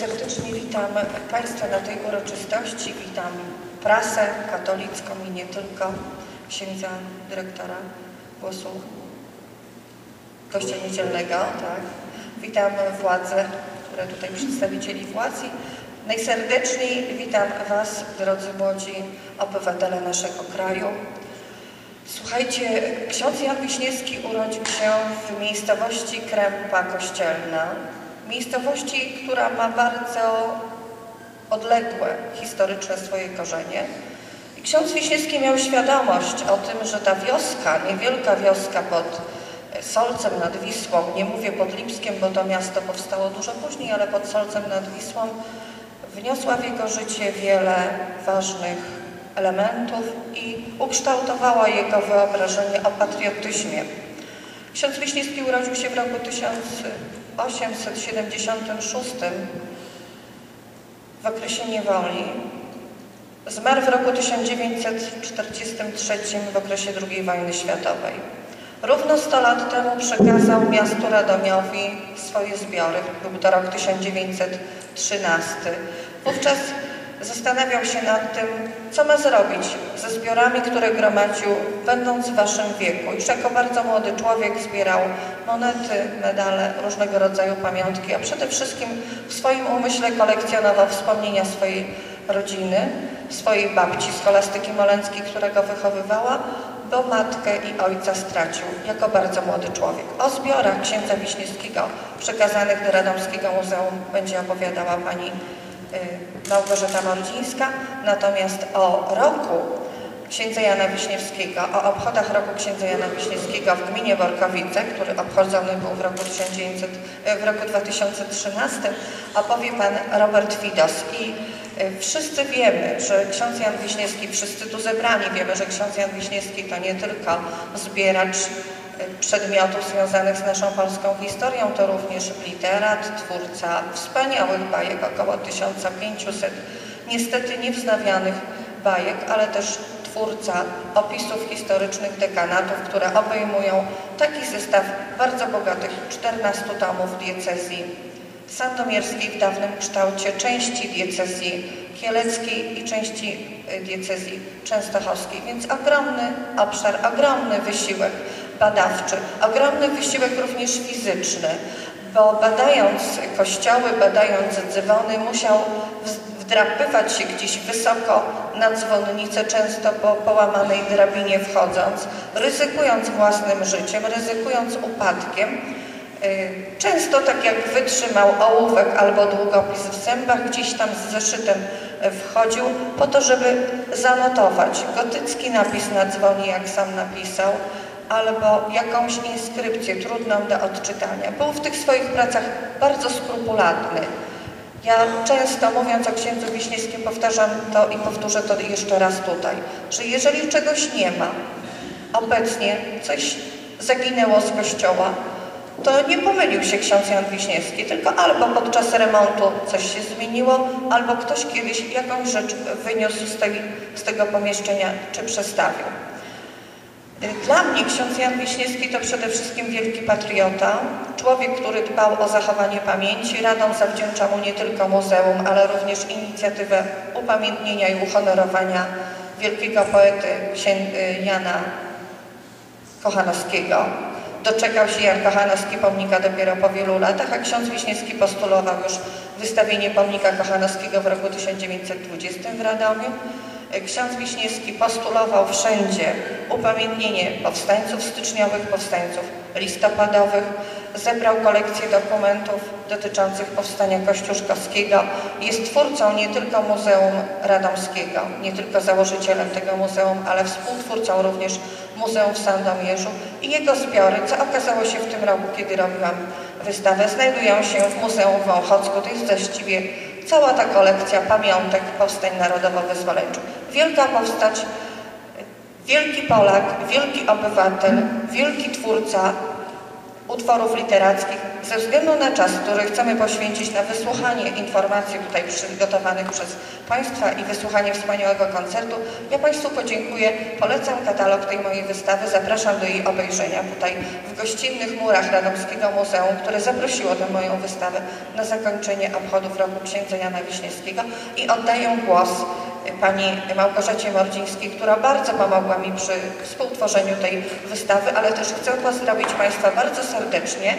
serdecznie witam Państwa na tej uroczystości. Witam prasę katolicką i nie tylko, księdza dyrektora głosu Kościoła Niedzielnego. Tak. Witam władze, które tutaj przedstawicieli władzy. Najserdeczniej witam Was, drodzy młodzi obywatele naszego kraju. Słuchajcie, ksiądz Jan Wiśniewski urodził się w miejscowości Krępa Kościelna, miejscowości, która ma bardzo odległe historyczne swoje korzenie. I ksiądz Wiśniewski miał świadomość o tym, że ta wioska, niewielka wioska pod Solcem nad Wisłą, nie mówię pod Lipskiem, bo to miasto powstało dużo później, ale pod Solcem nad Wisłą, wniosła w jego życie wiele ważnych elementów i ukształtowała jego wyobrażenie o patriotyzmie. Ksiądz Wiśniewski urodził się w roku 1876 w okresie niewoli. Zmarł w roku 1943 w okresie II wojny światowej. Równo 100 lat temu przekazał miastu Radomiowi swoje zbiory. Był to rok 1913. Wówczas zastanawiał się nad tym, co ma zrobić ze zbiorami, które gromadził, będąc w waszym wieku. Już jako bardzo młody człowiek zbierał monety, medale, różnego rodzaju pamiątki, a przede wszystkim w swoim umyśle kolekcjonował wspomnienia swojej rodziny, swojej babci Skolastyki Molenckiej, która go wychowywała, bo matkę i ojca stracił jako bardzo młody człowiek. O zbiorach księdza Wiśniewskiego przekazanych do Radomskiego Muzeum będzie opowiadała pani Małgorzata Mordzińska, natomiast o roku księdza Jana Wiśniewskiego, o obchodach roku księdza Jana Wiśniewskiego w gminie Borkowice, który obchodzony był w roku, 1900, w roku 2013, opowie pan Robert Fidos. I Wszyscy wiemy, że ksiądz Jan Wiśniewski, wszyscy tu zebrani wiemy, że ksiądz Jan Wiśniewski to nie tylko zbieracz przedmiotów związanych z naszą polską historią, to również literat, twórca wspaniałych bajek, około 1500, niestety niewznawianych bajek, ale też twórca opisów historycznych dekanatów, które obejmują taki zestaw bardzo bogatych 14 tomów diecezji sandomierskiej w dawnym kształcie, części diecezji kieleckiej i części e, diecezji częstochowskiej. Więc ogromny obszar, ogromny wysiłek badawczy, ogromny wysiłek również fizyczny, bo badając kościoły, badając dzwony, musiał wdrapywać się gdzieś wysoko na dzwonnicę, często po połamanej drabinie wchodząc, ryzykując własnym życiem, ryzykując upadkiem, Y, często tak jak wytrzymał ołówek albo długopis w zębach, gdzieś tam z zeszytem wchodził po to, żeby zanotować. Gotycki napis na dzwonie, jak sam napisał, albo jakąś inskrypcję trudną do odczytania. Był w tych swoich pracach bardzo skrupulatny. Ja często mówiąc o księdzu Wiśniewskim powtarzam to i powtórzę to jeszcze raz tutaj, że jeżeli czegoś nie ma, obecnie coś zaginęło z kościoła, to nie pomylił się ksiądz Jan Wiśniewski, tylko albo podczas remontu coś się zmieniło, albo ktoś kiedyś jakąś rzecz wyniósł z, tej, z tego pomieszczenia czy przestawił. Dla mnie ksiądz Jan Wiśniewski to przede wszystkim wielki patriota, człowiek, który dbał o zachowanie pamięci. Radom zawdzięcza mu nie tylko muzeum, ale również inicjatywę upamiętnienia i uhonorowania wielkiego poety Jana Kochanowskiego. Doczekał się Jan Kochanowski pomnika dopiero po wielu latach, a ksiądz Wiśniewski postulował już wystawienie pomnika Kochanowskiego w roku 1920 w Radomiu. Ksiądz Wiśniewski postulował wszędzie upamiętnienie powstańców styczniowych, powstańców listopadowych, zebrał kolekcję dokumentów dotyczących powstania kościuszkowskiego. Jest twórcą nie tylko Muzeum Radomskiego, nie tylko założycielem tego muzeum, ale współtwórcą również Muzeum w Sandomierzu i jego zbiory, co okazało się w tym roku, kiedy robiłam wystawę, znajdują się w Muzeum w Wąchocku. To jest właściwie cała ta kolekcja pamiątek powstań narodowo-wyzwoleńczych. Wielka postać, wielki Polak, wielki obywatel, wielki twórca utworów literackich. Ze względu na czas, który chcemy poświęcić na wysłuchanie informacji tutaj przygotowanych przez Państwa i wysłuchanie wspaniałego koncertu, ja Państwu podziękuję. Polecam katalog tej mojej wystawy. Zapraszam do jej obejrzenia tutaj w gościnnych murach Radomskiego Muzeum, które zaprosiło tę moją wystawę na zakończenie obchodów roku księdza Jana Wiśniewskiego i oddaję głos pani Małgorzacie Mordzińskiej, która bardzo pomogła mi przy współtworzeniu tej wystawy, ale też chcę pozdrowić Państwa bardzo serdecznie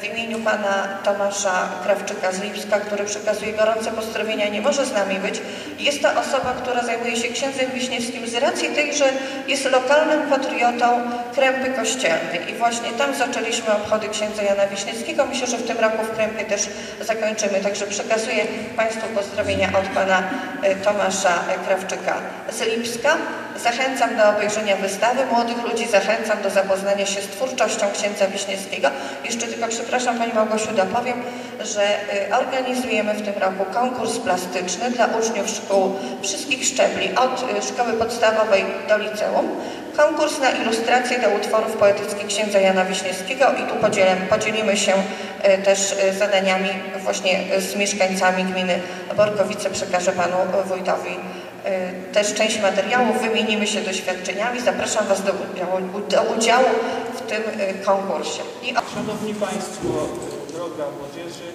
w imieniu pana Tomasza Krawczyka z Lipska, który przekazuje gorące pozdrowienia, nie może z nami być. Jest to osoba, która zajmuje się księdzem Wiśniewskim z racji tej, że jest lokalnym patriotą Krępy Kościelnej i właśnie tam zaczęliśmy obchody księdza Jana Wiśniewskiego. Myślę, że w tym roku w Krępie też zakończymy, także przekazuję Państwu pozdrowienia od pana e, Tomasza Krawczyka z Lipska. Zachęcam do obejrzenia wystawy. Młodych ludzi zachęcam do zapoznania się z twórczością księdza Wiśniewskiego. Jeszcze tylko, przepraszam Pani Małgosiu, dopowiem, że y, organizujemy w tym roku konkurs plastyczny dla uczniów szkół wszystkich szczebli, od y, szkoły podstawowej do liceum. Konkurs na ilustrację do utworów poetyckich księdza Jana Wiśniewskiego i tu podzielimy się y, też zadaniami właśnie z mieszkańcami gminy Borkowice. Przekażę Panu Wójtowi też część materiałów, wymienimy się doświadczeniami. Zapraszam Was do udziału, do udziału w tym konkursie. I... Szanowni Państwo, droga młodzieży,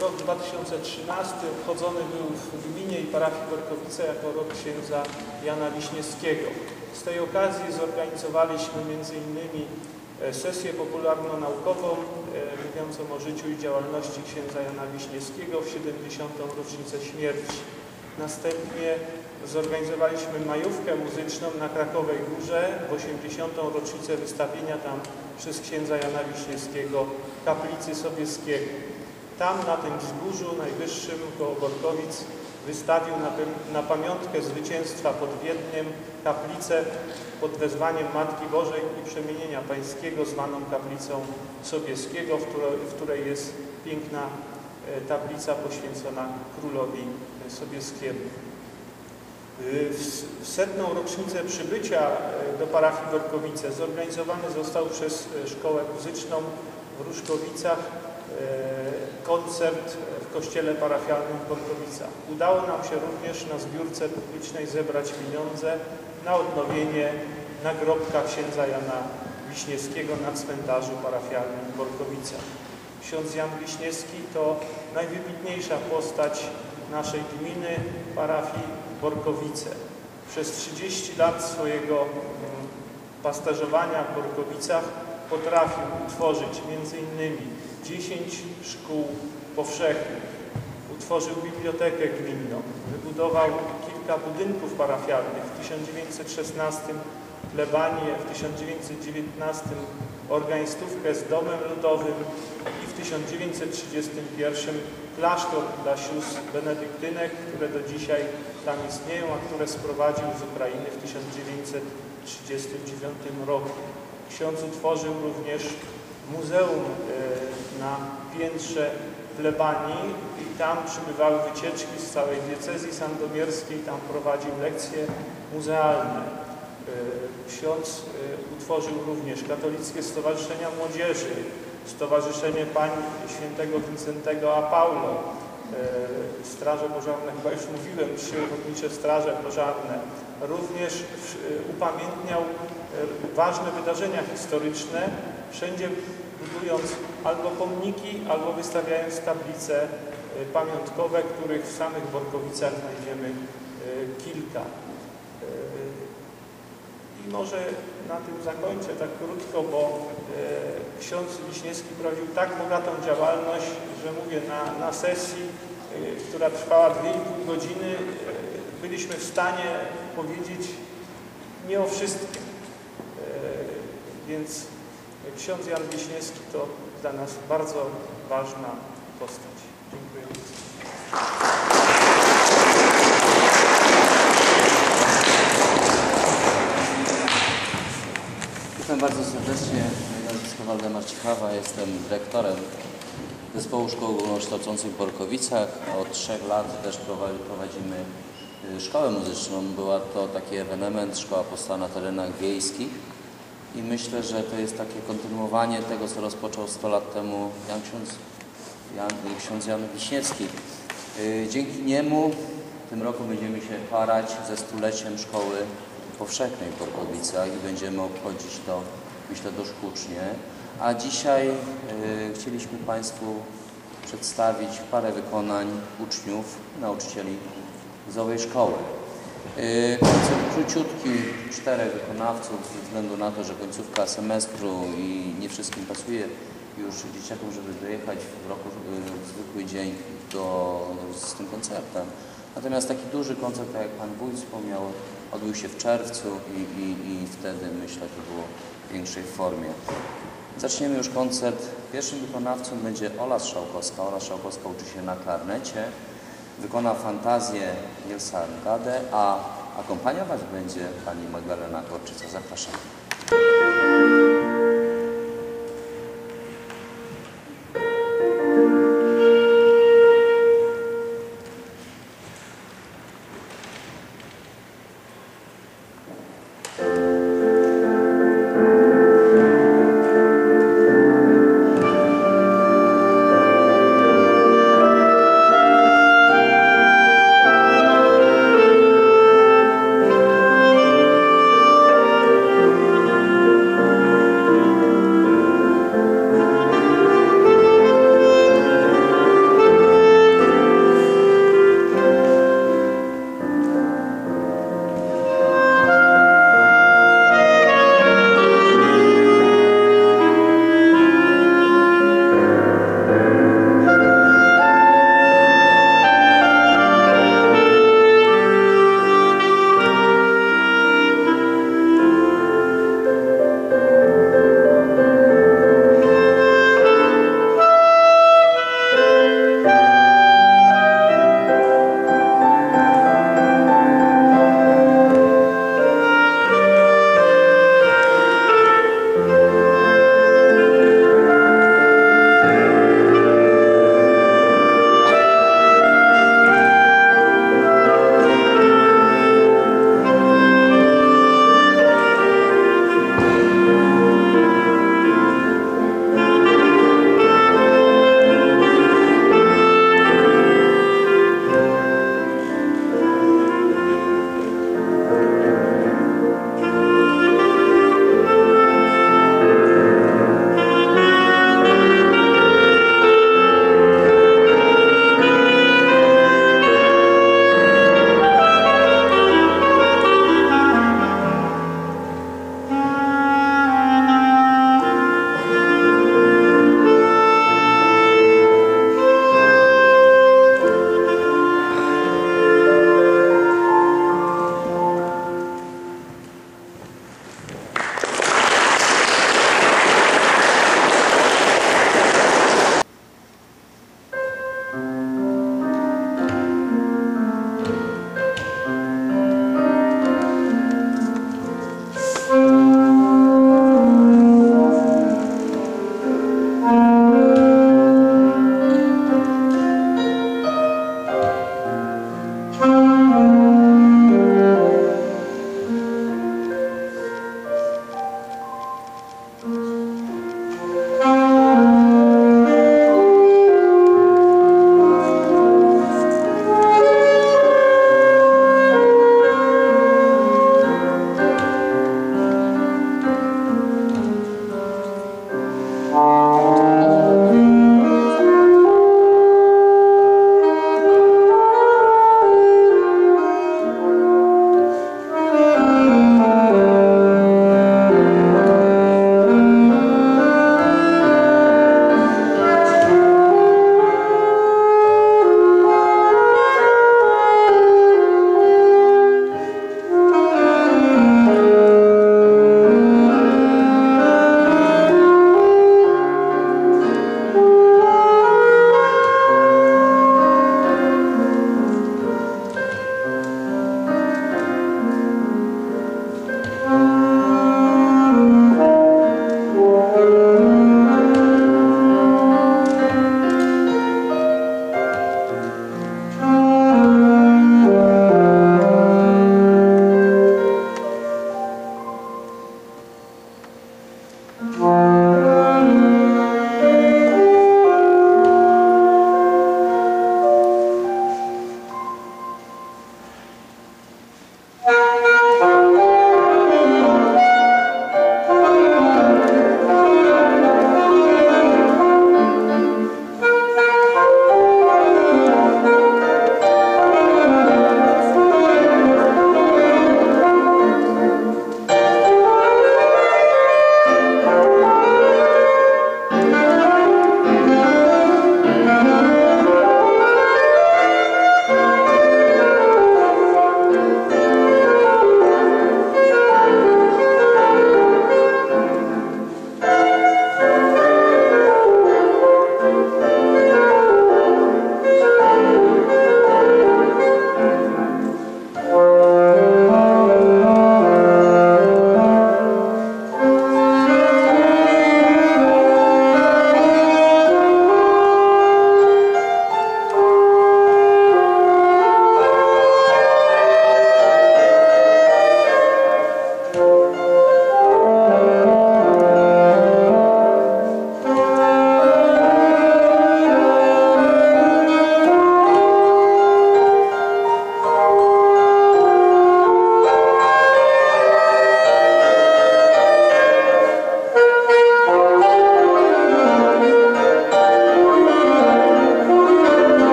rok 2013 obchodzony był w gminie i parafii Borkowice jako rok księdza Jana Wiśniewskiego. Z tej okazji zorganizowaliśmy m.in. sesję popularno-naukową mówiącą o życiu i działalności księdza Jana Wiśniewskiego w 70. rocznicę śmierci. Następnie zorganizowaliśmy majówkę muzyczną na Krakowej Górze w 80. rocznicę wystawienia tam przez księdza Jana Wiśniewskiego kaplicy Sobieskiego. Tam na tym wzgórzu najwyższym koło Borkowic wystawił na, na pamiątkę zwycięstwa pod Wiedniem kaplicę pod wezwaniem Matki Bożej i Przemienienia Pańskiego zwaną kaplicą Sobieskiego, w której, w której jest piękna e, tablica poświęcona królowi Sobieskiemu. W setną rocznicę przybycia e, do parafii Borkowice zorganizowany został przez e, Szkołę Muzyczną w Ruszkowicach e, koncert w kościele parafialnym w. Udało nam się również na zbiórce publicznej zebrać pieniądze na odnowienie nagrobka księdza Jana Wiśniewskiego na cmentarzu parafialnym w. Ksiądz Jan Wiśniewski to najwybitniejsza postać naszej gminy, parafii Borkowice. Przez 30 lat swojego mm, pasterzowania w Borkowicach potrafił utworzyć m.in. 10 szkół powszechnych, utworzył bibliotekę gminną, wybudował kilka budynków parafialnych. W 1916 plebanię, w 1919 organistówkę z domem ludowym i w 1931 klasztor dla sióstr benedyktynek, które do dzisiaj tam istnieją, a które sprowadził z Ukrainy w 1939 roku. Ksiądz utworzył również muzeum e, na piętrze plebanii i tam przybywały wycieczki z całej diecezji sandomierskiej, tam prowadził lekcje muzealne. E, ksiądz e, utworzył również Katolickie Stowarzyszenia Młodzieży, Stowarzyszenie Pań Świętego Wincentego a Paulo, Straże Pożarne, chyba już mówiłem, przyrodnicze Straże Pożarne. Również e, upamiętniał e, ważne wydarzenia historyczne, wszędzie budując albo pomniki, albo wystawiając tablice pamiątkowe, których w samych Borkowicach znajdziemy kilka. Może na tym zakończę tak krótko, bo e, ksiądz Wiśniewski prowadził tak bogatą działalność, że mówię, na, na sesji, e, która trwała 2,5 godziny, e, byliśmy w stanie powiedzieć nie o wszystkim. Więc ksiądz Jan Wiśniewski to dla nas bardzo ważna postać. Dziękuję. Witam bardzo serdecznie. Nazwisko Waldemar Cichawa. Jestem dyrektorem Zespołu Szkół Ogólnokształcących w Borkowicach. Od trzech lat też prowadzimy y, szkołę muzyczną. Była to taki ewenement, szkoła powstała na terenach wiejskich. i myślę, że to jest takie kontynuowanie tego, co rozpoczął 100 lat temu Jan ksiądz Jan, ksiądz Jan Wiśniewski. Y, Dzięki niemu w tym roku będziemy się parać ze stuleciem Szkoły Powszechnej w Borkowicach i będziemy obchodzić to, myślę, dość hucznie. A dzisiaj y, chcieliśmy Państwu przedstawić parę wykonań uczniów, nauczycieli z owej szkoły. Yy, Koncert króciutki, czterech wykonawców, ze względu na to, że końcówka semestru i nie wszystkim pasuje już dzieciakom, żeby dojechać w roku yy, w zwykły dzień do, z tym koncertem. Natomiast taki duży koncert, tak jak Pan Wójt wspomniał, odbył się w czerwcu i, i, i wtedy myślę, to było w większej formie. Zaczniemy już koncert. Pierwszym wykonawcą będzie Ola Strzałkowska. Ola Strzałkowska uczy się na klarnecie. Wykona fantazję Nielsa Gade, a akompaniować będzie pani Magdalena Korczyca. Zapraszamy.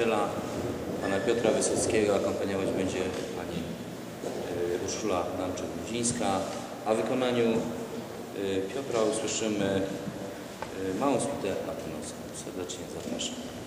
Nauczyciela, pana Piotra Wysockiego, akompaniować będzie pani y, Urszula Namczyk-Grudzińska, a w wykonaniu y, Piotra usłyszymy y, małą suitę latynoską. Serdecznie zapraszam.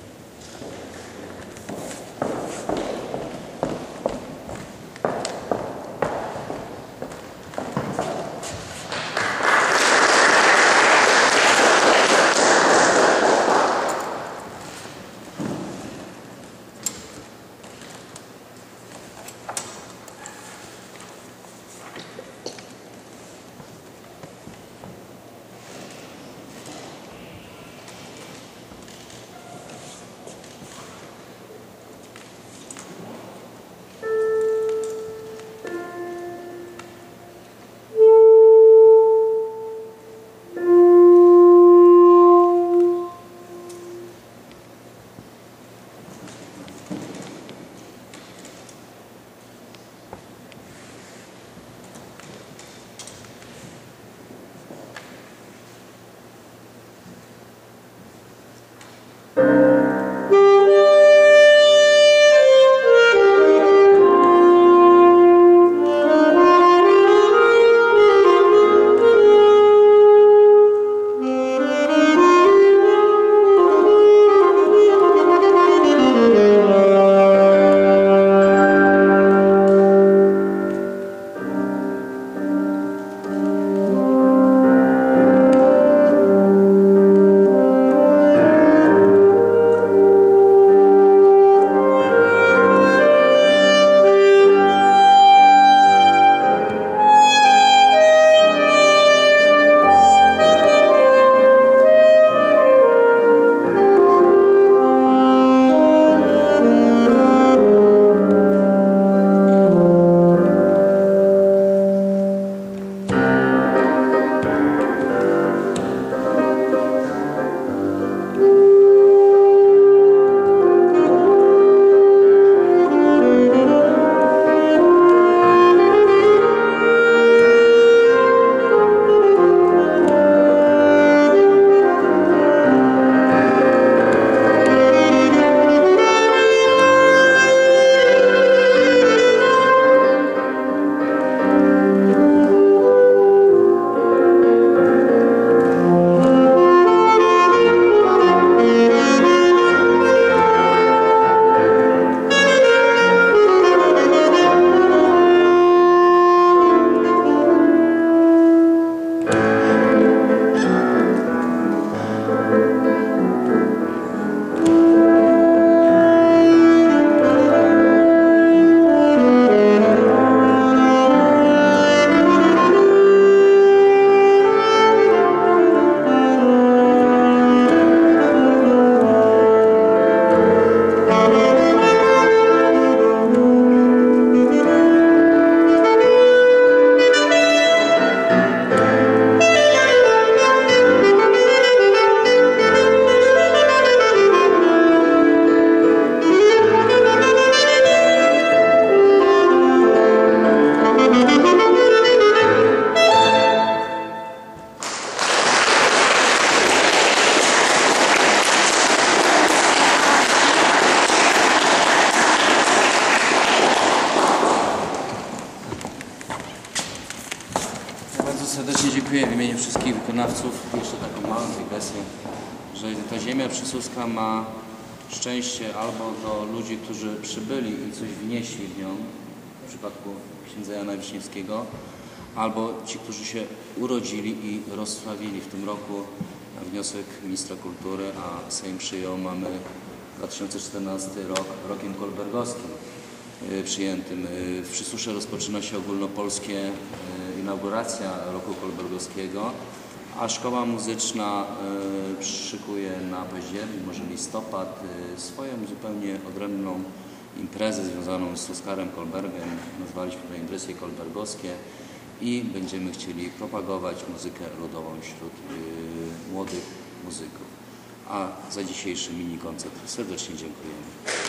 Przysuska ma szczęście albo do ludzi, którzy przybyli i coś wnieśli w nią, w przypadku księdza Jana Wiśniewskiego, albo ci, którzy się urodzili i rozsławili w tym roku na wniosek ministra kultury, a Sejm przyjął, mamy 2014 rok rokiem kolbergowskim y, przyjętym. Y, W Przysusze rozpoczyna się ogólnopolskie y, inauguracja roku kolbergowskiego, a szkoła muzyczna y, szykuje na październik, może listopad, y, swoją zupełnie odrębną imprezę związaną z Oskarem Kolbergiem. Nazwaliśmy to impresje kolbergowskie i będziemy chcieli propagować muzykę ludową wśród y, młodych muzyków. A za dzisiejszy mini koncert serdecznie dziękujemy.